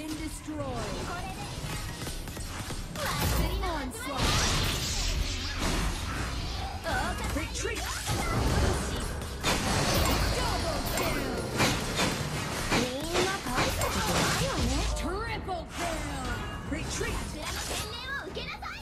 been destroyed. 祭りの Onslaught. Retreat! Double kill. みんな大したことないよね Triple kill. Retreat! こちらの洗礼を受けなさい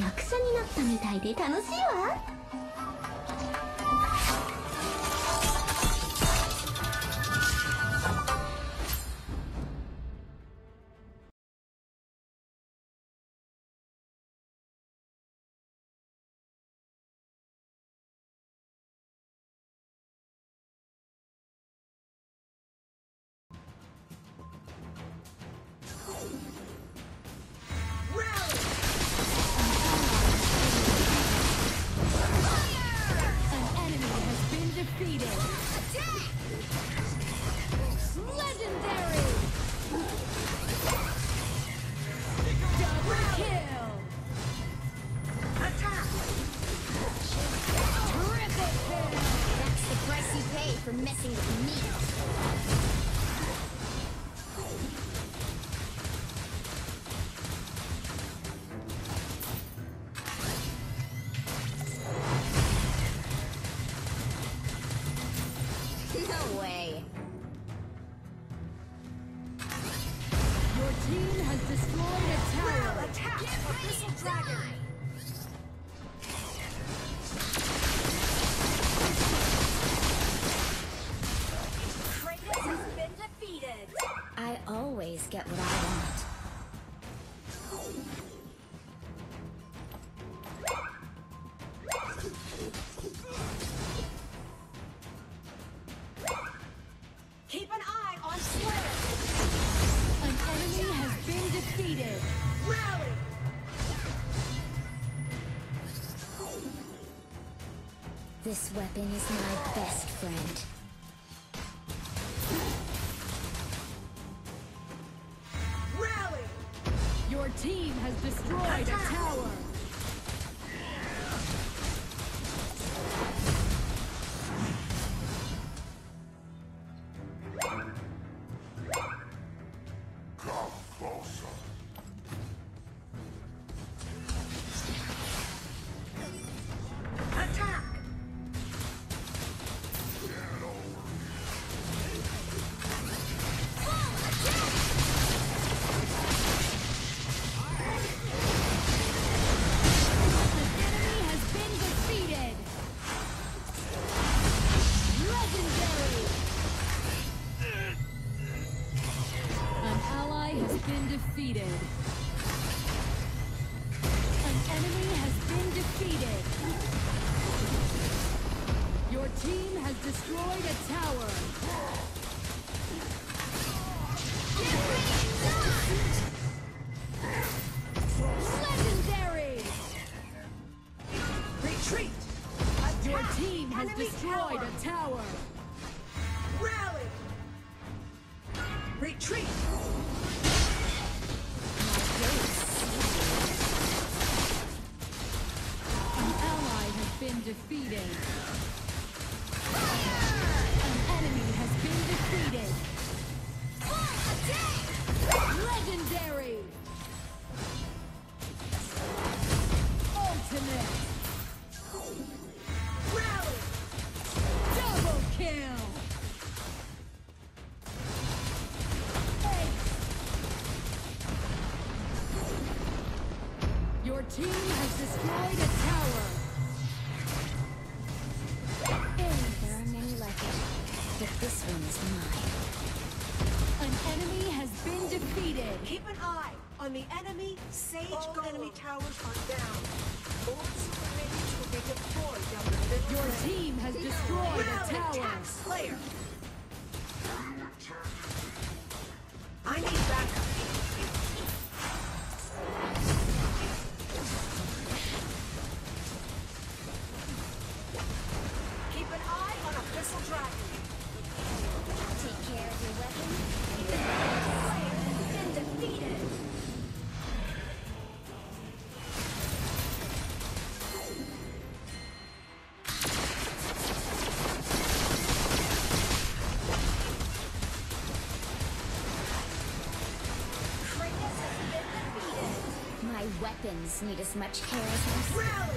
役者になったみたいで楽しいわ This weapon is my best friend. Rally! Your team has destroyed a tower. Has Enemy destroyed tower! a tower. Rally! Retreat! An ally has been defeated. An enemy has been defeated. Fire! Legendary. Team has destroyed a tower. There are many like it, but this one is mine. An enemy has been defeated. Keep an eye on the enemy. Sage All enemy towers are down. More super minions will be deployed down the middle Your team has destroyed a Rally! tower. Attack Slayer! Weapons need as much care as my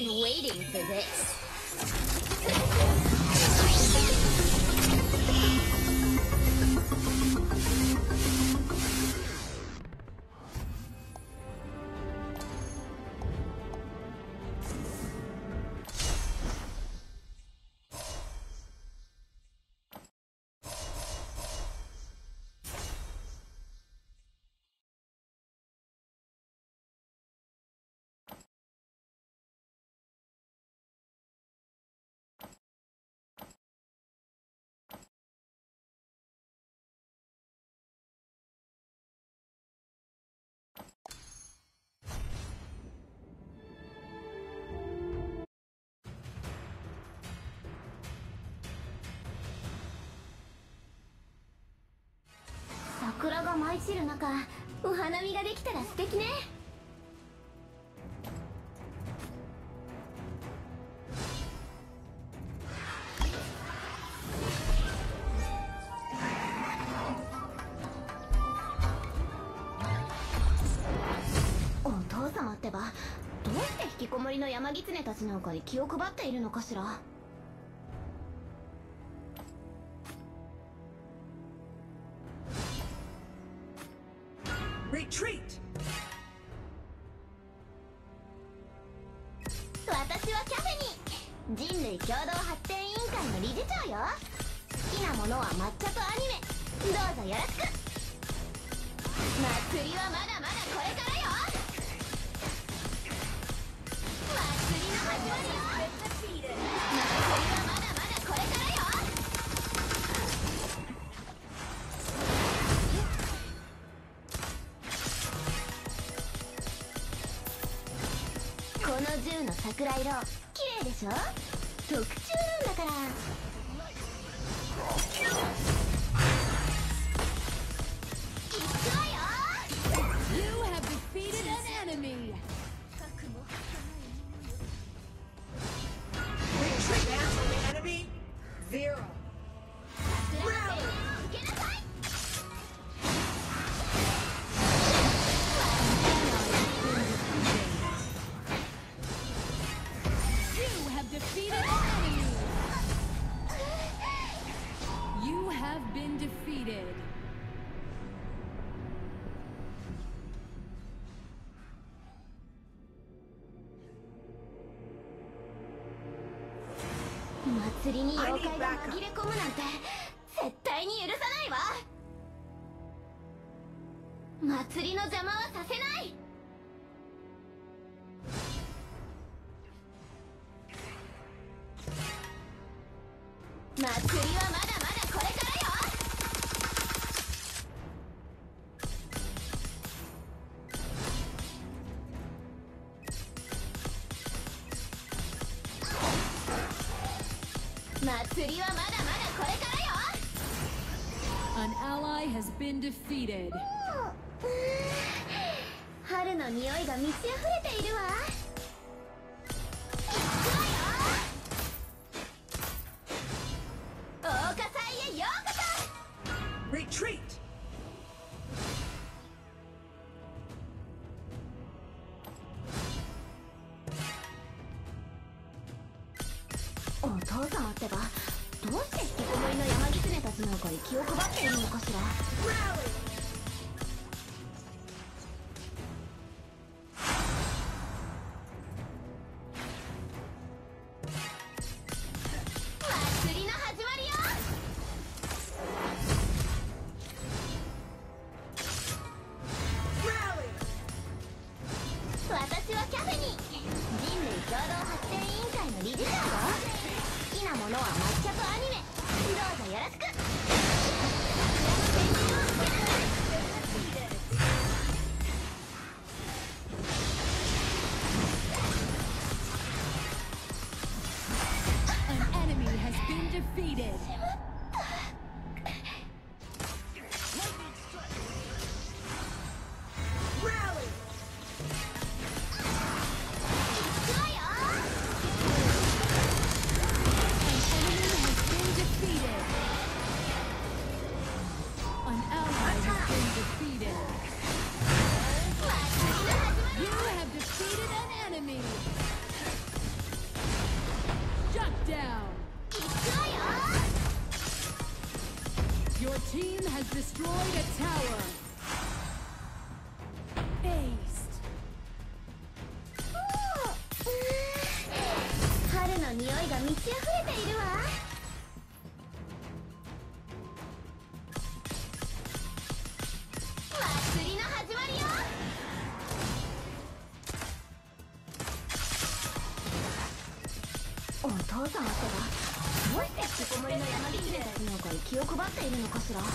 been waiting for this. が舞い散る中お花見ができたら素敵ね。お父様ってばどうして引きこもりの山狐たちなんかに気を配っているのかしら。この銃の桜色綺麗でしょ？特注なんだから。りに妖怪が紛れ込むなんて絶対に許さないわ。祭りの邪魔はさせない。祭りはりはまだまだこれからよ An ally has been defeated. 春の匂いが満ち溢れているわ行くわよ桜花祭へようこ Retreat! 気を配っているのかしら？好きなものは抹茶とアニメ。どうぞよろしく。お父様ってばどうして引きこもりの？山引きたちなんかに気を配っているの？かしら始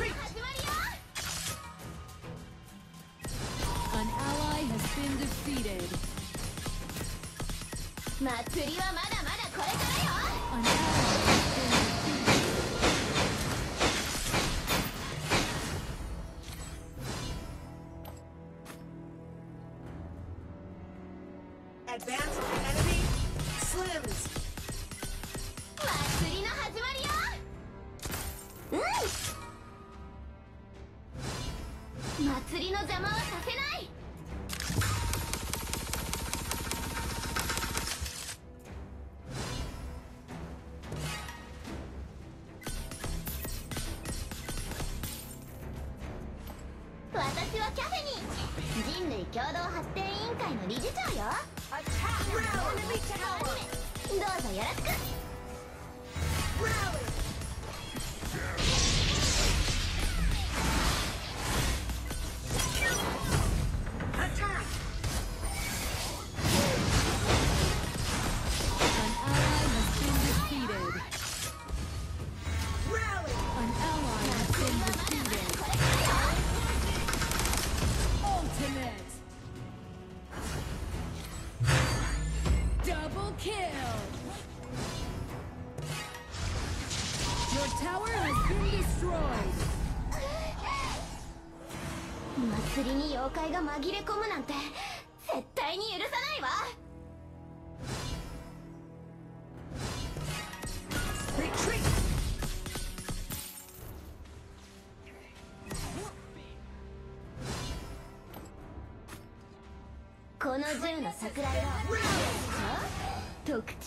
まるよ An ally has been defeated. 祭りはまだまだこれからよ An ally has been defeated. 祭りの始まりよ。祭りの邪魔はさせない。りに妖怪が紛れ込むなんて絶対に許さないわ。この銃の桜色特注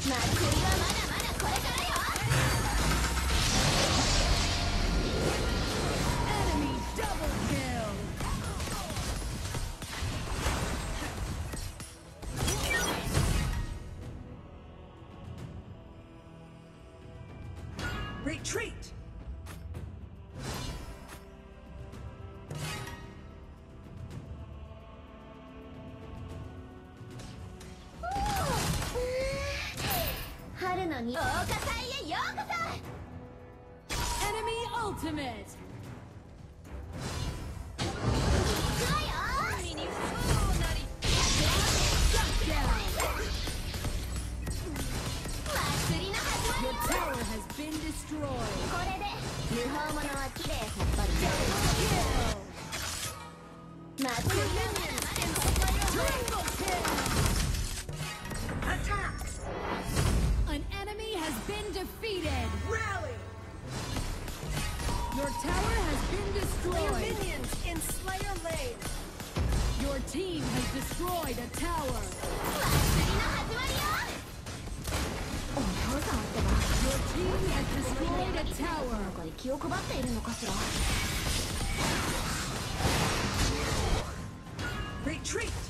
祭りはまだ ultimate. The tower. What's the beginning 配っているのかしら。Retreat.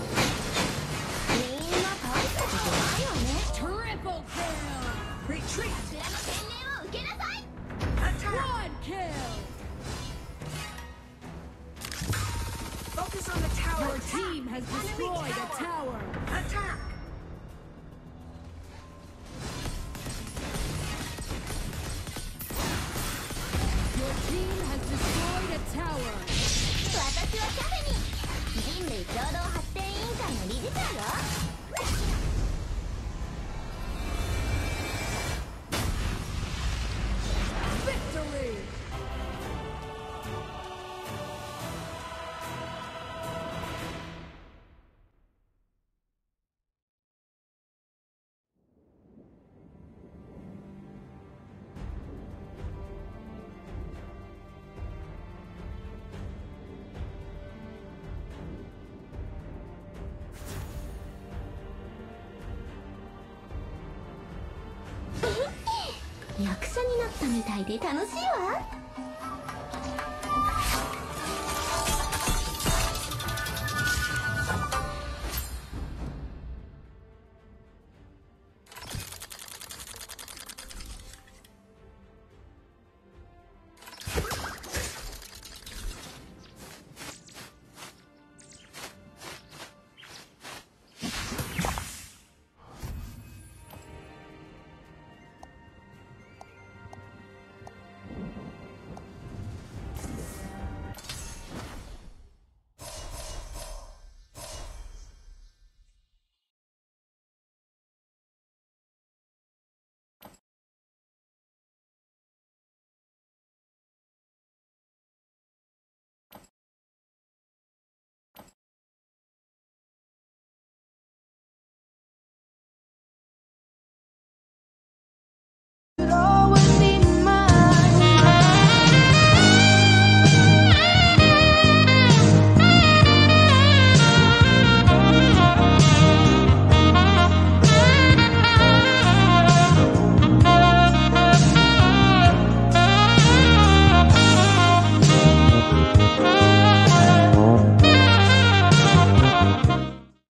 One kill! Focus on the tower! Your team has destroyed tower. a tower! Attack! 者になったみたいで楽しいわ。